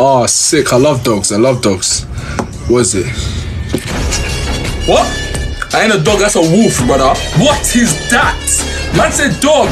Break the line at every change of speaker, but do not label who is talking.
Oh, sick. I love dogs. I love dogs. What is it?
What? I ain't a dog, that's a wolf, brother. What is that? Man said dog.